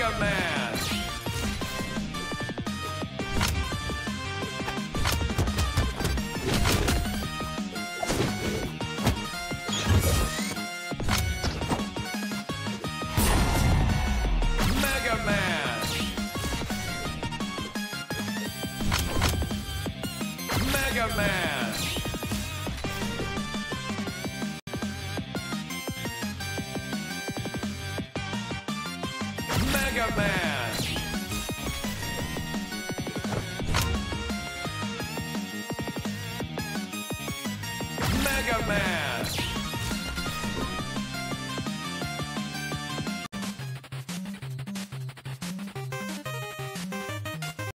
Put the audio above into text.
Mega Man. Mega Man. Mega Man.